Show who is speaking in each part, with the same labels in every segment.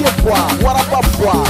Speaker 1: What up, what up.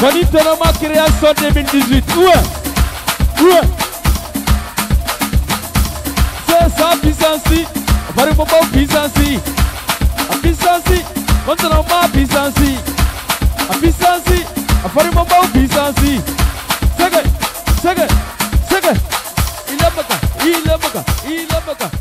Speaker 1: Johnny Tonoma création 2018. Ouais. Ouais. C'est ça, Byzancy. Marie Bobo Byzancy. Byzancy. Montanoma Byzancy. Byzancy. Marie Bobo Byzancy. Sega. Sega. Sega. Il est Il est Il est